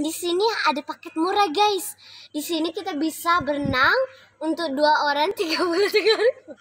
Di sini ada paket murah guys. Di sini kita bisa berenang untuk dua orang 33 ribu.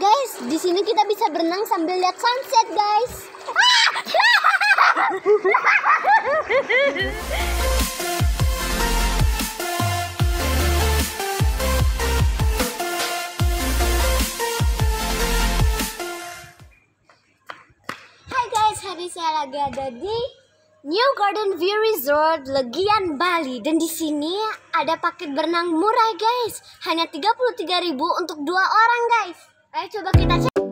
Guys, di sini kita bisa berenang sambil lihat sunset guys. Hai guys, hari saya lagi ada di New Garden View Resort Legian Bali dan di sini ada paket berenang murah guys. Hanya 33.000 untuk dua orang guys. Ayo coba kita cek.